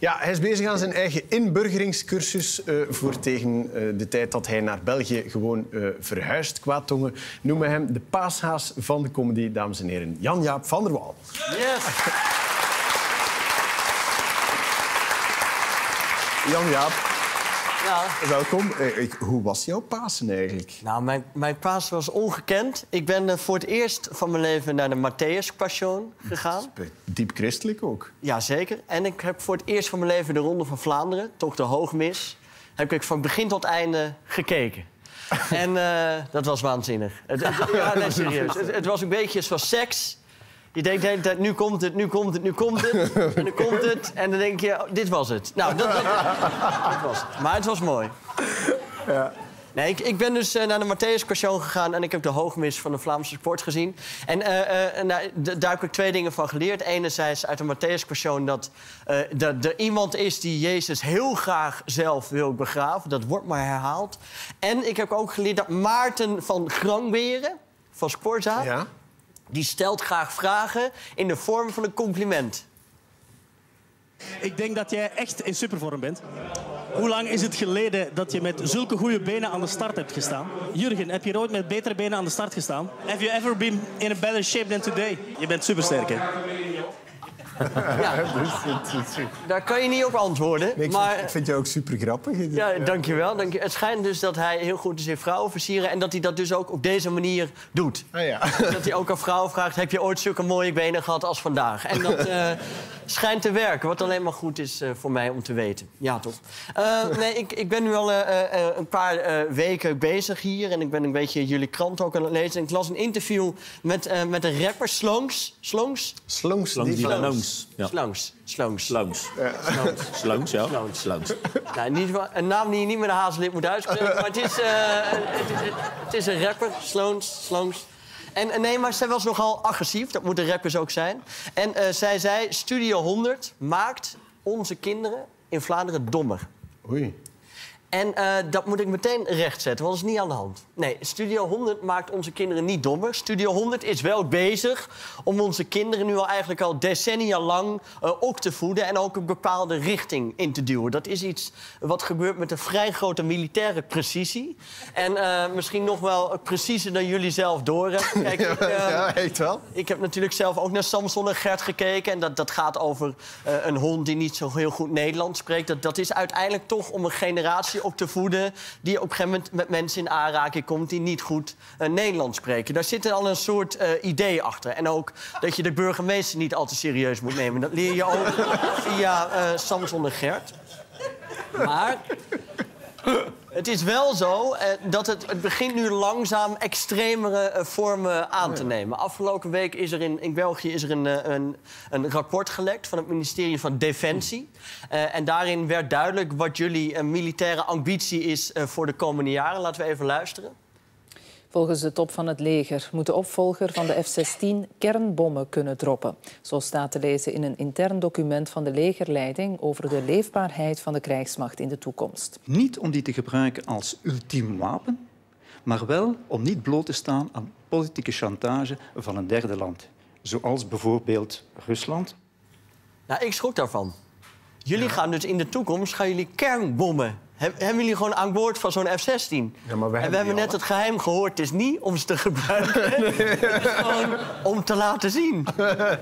Ja, hij is bezig aan zijn eigen inburgeringscursus uh, voor tegen uh, de tijd dat hij naar België gewoon uh, verhuist. Kwaadtongen noemen hem de paashaas van de comedy, dames en heren. Jan-Jaap van der Waal. Yes. Jan-Jaap, Welkom. Eh, ik- hoe was jouw Pasen eigenlijk? Nou, mijn, mijn paas was ongekend. Ik ben eh, voor het eerst van mijn leven naar de Matthäus Passion gegaan. Diep christelijk ook. Jazeker. En ik heb voor het eerst van mijn leven de Ronde van Vlaanderen, toch de hoogmis, heb ik van begin tot einde gekeken. En eh, dat was waanzinnig. Het, het- ja, nee, serieus. Het, het was een beetje zoals seks. Je denkt de hele tijd, nu komt het, nu komt het, nu komt het. En dan komt het. En dan denk je, oh, dit was het. Nou, dat, dat, dat was het. Maar het was mooi. Nee, ik, ik ben dus eh, naar de Matthäus Passion gegaan en ik heb de hoogmis van de Vlaamse sport gezien. En nou, d- daar heb ik twee dingen van geleerd. Enerzijds uit de Matthäus Passion dat, dat er iemand is die Jezus heel graag zelf wil begraven. Dat wordt maar herhaald. En ik heb ook geleerd dat Maarten van Grangberen, van Sporza, Ja? Die stelt graag vragen in de vorm van een compliment. Ik denk dat jij echt in supervorm bent. Hoe lang is het geleden dat je met zulke goede benen aan de start hebt gestaan? Jurgen, heb je ooit met betere benen aan de start gestaan? Have you ever been in a better shape than today? Je bent supersterk, hè? Ja, daar kan je niet op antwoorden. Nee, ik, maar... vind, ik vind jou ook super grappig. Ja, dankjewel. Dank je. Het schijnt dus dat hij heel goed is in vrouwen versieren... en dat hij dat dus ook op deze manier doet. Ah, ja. Dat hij ook aan vrouwen vraagt... heb je ooit zulke mooie benen gehad als vandaag? En dat eh, schijnt te werken, wat alleen maar goed is eh, voor mij om te weten. Ja, toch? Eh, nee, ik, ik ben nu al eh, eh, een paar eh, weken bezig hier... en ik ben een beetje jullie krant ook aan het lezen. En ik las een interview met, eh, met een rapper, Slongs. Slongs? Slongs. Slongs die- die langs. Ja. Slongs. Slongs. Slongs, ja. Nou, niet, een naam die je niet met een hazenlip moet uitspreken. Maar het is, eh, het, is, het is een rapper. Sloans, Sloans. En eh, nee, maar zij was nogal agressief. Dat moeten rappers ook zijn. En eh, zij zei, Studio 100 maakt onze kinderen in Vlaanderen dommer. Oei. En eh, dat moet ik meteen rechtzetten, want dat is niet aan de hand. Nee, Studio 100 maakt onze kinderen niet dommer. Studio 100 is wel bezig om onze kinderen nu al eigenlijk al decennia lang eh, op te voeden... en ook een bepaalde richting in te duwen. Dat is iets wat gebeurt met een vrij grote militaire precisie. En eh, misschien nog wel preciezer dan jullie zelf door hebben. Kijk, ik, ja, echt wel. ik heb natuurlijk zelf ook naar Samson en Gert gekeken. En dat, dat gaat over een hond die niet zo heel goed Nederlands spreekt. Dat, dat is uiteindelijk toch om een generatie op te voeden... die op een gegeven moment met mensen in aanraking komt... die niet goed eh, Nederlands spreken. Daar zit al een soort eh, idee achter. En ook dat je de burgemeester niet al te serieus moet nemen. Dat leer je ook via eh, Samson en Gert. Maar het is wel zo eh, dat het, het begint nu langzaam extremere eh, vormen aan te nemen. Afgelopen week is er in, in België is er een, eh, een, een rapport gelekt van het ministerie van Defensie. Eh, en daarin werd duidelijk wat jullie militaire ambitie is voor de komende jaren. Laten we even luisteren. Volgens de top van het leger moet de opvolger van de F-16 kernbommen kunnen droppen. Zo staat te lezen in een intern document van de legerleiding over de leefbaarheid van de krijgsmacht in de toekomst. Niet om die te gebruiken als ultiem wapen, maar wel om niet bloot te staan aan politieke chantage van een derde land. Zoals bijvoorbeeld Rusland. Nou, ik schrok daarvan. Jullie gaan dus in de toekomst gaan jullie kernbommen. Heb- hebben jullie gewoon aan boord van zo'n F-16? Ja, maar we en we hebben net al, het geheim gehoord. Het is niet om ze te gebruiken. Het is gewoon om te laten zien.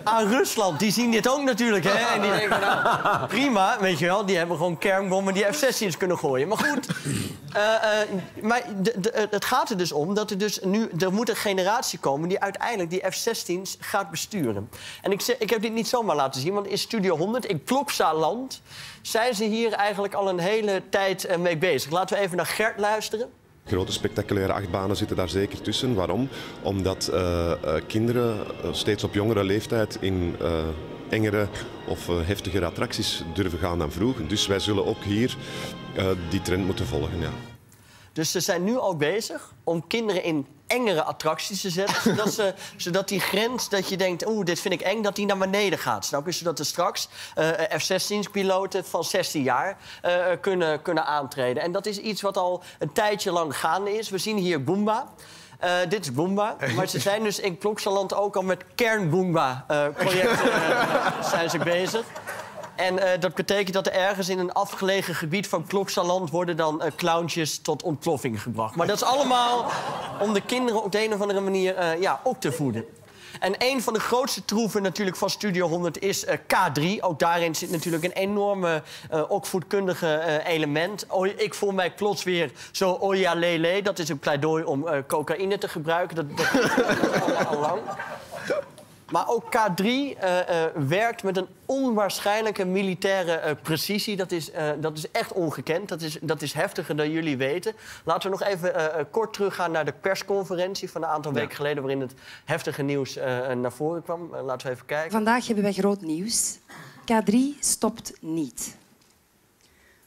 Aan Rusland. Die zien dit ook natuurlijk. Hè? En die denken, nou, prima. Weet je wel, die hebben gewoon kernbommen die F-16's kunnen gooien. Maar goed, maar de- de- het gaat er dus om dat er dus nu... Er moet een generatie komen die uiteindelijk die F-16's gaat besturen. En ik, ik heb dit niet zomaar laten zien, want in Studio 100, in Plopsaland... zijn ze hier eigenlijk al een hele tijd eh, mee bezig. Laten we even naar Gert luisteren. Grote spectaculaire achtbanen zitten daar zeker tussen. Waarom? Omdat eh, eh, kinderen eh, steeds op jongere leeftijd in eh, engere of eh, heftigere attracties durven gaan dan vroeger. Dus wij zullen ook hier eh, die trend moeten volgen. Ja. Dus ze zijn nu al bezig om kinderen in engere attracties te zetten. zodat, ze, zodat die grens dat je denkt, oeh, dit vind ik eng, dat die naar beneden gaat. Snap je? Zodat er straks eh, F-16-piloten van 16 jaar kunnen, kunnen aantreden. En dat is iets wat al een tijdje lang gaande is. We zien hier Boomba. Eh, dit is Boomba. Maar ze zijn dus in Plopsaland ook al met kernboomba-projecten zijn ze bezig. En eh, dat betekent dat er ergens in een afgelegen gebied van Kloksaland... worden dan eh, clowntjes tot ontploffing gebracht. Maar dat is allemaal om de kinderen op de een of andere manier eh, ja, op te voeden. En een van de grootste troeven natuurlijk van Studio 100 is eh, K3. Ook daarin zit natuurlijk een enorme eh opvoedkundige eh, element. Oh, ik voel mij plots weer zo oja lele. Dat is een pleidooi om eh, cocaïne te gebruiken. Dat, dat, dat is al lang. Maar ook K3 eh, eh, werkt met een onwaarschijnlijke militaire eh, precisie. Dat is, eh, dat is echt ongekend. Dat is, dat is heftiger dan jullie weten. Laten we nog even kort teruggaan naar de persconferentie van een aantal weken geleden... waarin het heftige nieuws eh, naar voren kwam. Laten we even kijken. Vandaag hebben wij groot nieuws. K3 stopt niet.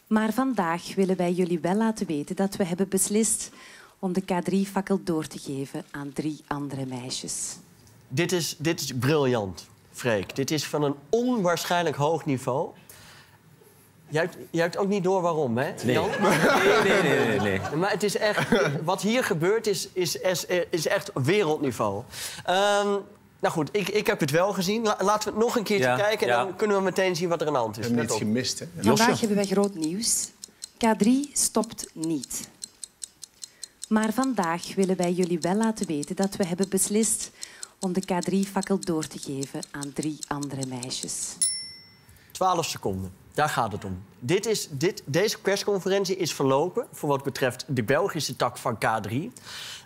Maar vandaag willen wij jullie wel laten weten dat we hebben beslist om de K3-fakkel door te geven aan drie andere meisjes. Dit is, dit is briljant, Freek. Dit is van een onwaarschijnlijk hoog niveau. Jij hebt, jij hebt ook niet door waarom, hè? Nee. Jan? Nee, nee, nee, nee, nee. Maar het is echt, wat hier gebeurt is, is, is, is echt wereldniveau. Ehm, nou goed, ik, ik heb het wel gezien. La- laten we het nog een keertje Ja, kijken... en ja. dan kunnen we meteen zien wat er aan de hand is. We hebben op. gemist, hè? Vandaag hebben wij groot nieuws. K3 stopt niet. Maar vandaag willen wij jullie wel laten weten dat we hebben beslist om de K3-fakkel door te geven aan drie andere meisjes. 12 seconden. Daar gaat het om. Dit is, dit, deze persconferentie is verlopen, voor wat betreft de Belgische tak van K3,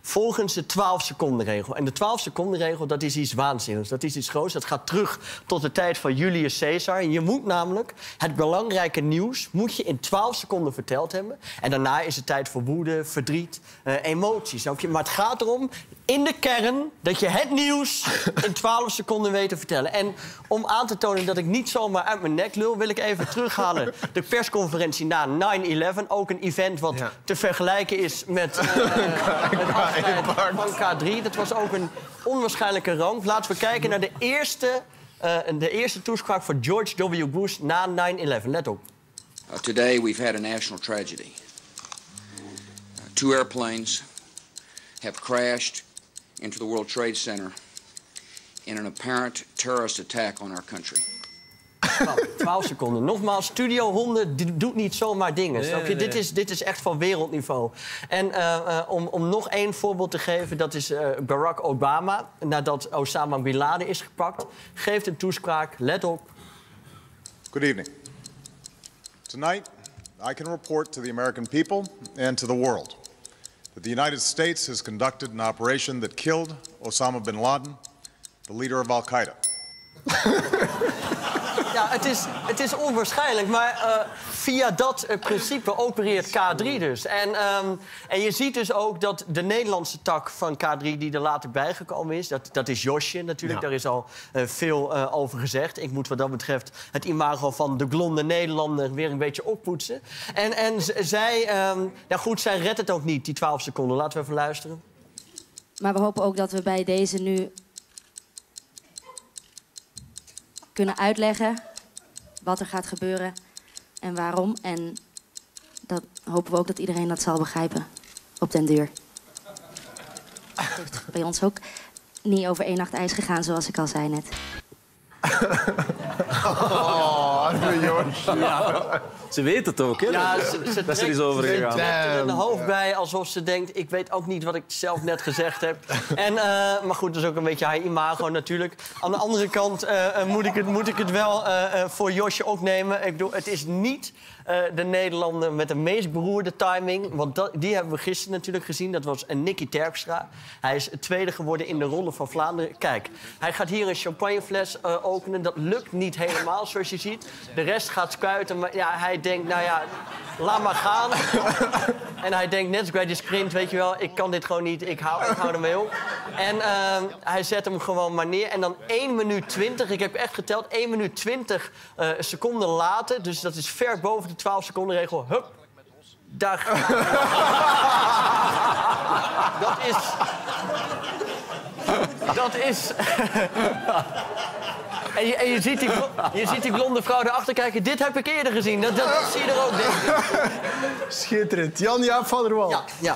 volgens de 12-seconden-regel. En de 12-seconden-regel, dat is iets waanzinnigs. Dat is iets groots. Dat gaat terug tot de tijd van Julius Caesar. En je moet namelijk het belangrijke nieuws moet je in 12 seconden verteld hebben. En daarna is het tijd voor woede, verdriet, eh, emoties. Maar het gaat erom, in de kern, dat je het nieuws in 12 seconden weet te vertellen. En om aan te tonen dat ik niet zomaar uit mijn nek lul... wil ik even terughalen de persconferentie na 9-11. Ook een event wat Ja. te vergelijken is met eh, het afscheid van K3. Dat was ook een onwaarschijnlijke ramp. Laten we kijken naar de eerste, eh, de eerste toespraak van George W. Bush na 9-11. Let op. Uh, today we've had a national tragedy. Uh, two airplanes have crashed into the World Trade Center in an apparent terrorist attack on our country. Nou, 12 seconden. Nogmaals, Studio 100 die doet niet zomaar dingen. snap je? nee, Dit, is, dit is echt van wereldniveau. En eh, eh, om, om nog één voorbeeld te geven, dat is eh, Barack Obama. Nadat Osama Bin Laden is gepakt, geeft een toespraak. Let op. Good evening. Tonight, I can report to the American people and to the world that the United States has conducted an operation that killed Osama bin Laden, the leader of Al Qaeda. Het is, het is onwaarschijnlijk, maar eh, via dat eh, principe opereert K3 dus. En, ehm, en je ziet dus ook dat de Nederlandse tak van K3 die er later bijgekomen is... dat, dat is Josje natuurlijk, Ja. daar is al eh, veel eh, over gezegd. Ik moet wat dat betreft het imago van de blonde Nederlander weer een beetje oppoetsen. En, en zij, ehm, nou goed, zij redt het ook niet, die 12 seconden. Laten we even luisteren. Maar we hopen ook dat we bij deze nu kunnen uitleggen wat er gaat gebeuren en waarom. En dat hopen we ook dat iedereen dat zal begrijpen op den duur. Het is bij ons ook niet over één nacht ijs gegaan, zoals ik al zei net. Oh, Ze weet het ook, hè? Ja, ze- ze dat ze er trekt- is over gegaan. er een hoofd bij alsof ze denkt... ik weet ook niet wat ik zelf net gezegd heb. En, eh, maar goed, dat is ook een beetje haar imago natuurlijk. Aan de andere kant eh, eh, moet, ik het, moet ik het wel eh, eh, voor Josje ook nemen. Ik bedoel, het is niet eh, de Nederlander met de meest beroerde timing. Want dat, die hebben we gisteren natuurlijk gezien. Dat was een Nicky Terpstra. Hij is tweede geworden in de Ronde van Vlaanderen. Kijk, hij gaat hier een champagnefles eh, openen. Dat lukt niet helemaal, zoals je ziet. De rest gaat spuiten, maar ja, hij denkt, nou ja, laat maar gaan. en hij denkt net als bij die sprint, weet je wel, ik kan dit gewoon niet, ik hou, ik hou ermee op. En ehm, hij zet hem gewoon maar neer. En dan 1 minuut 20, ik heb echt geteld, 1 minuut 20 eh, seconden later, dus dat is ver boven de 12 seconden regel, hup. Daar Dat is... Dat is... En je, en je, ziet die, je ziet die blonde vrouw erachter kijken. Dit heb ik eerder gezien. Dat, dat, dat zie je er ook. Schitterend. Jan-Jaap van der Wal. Ja, ja.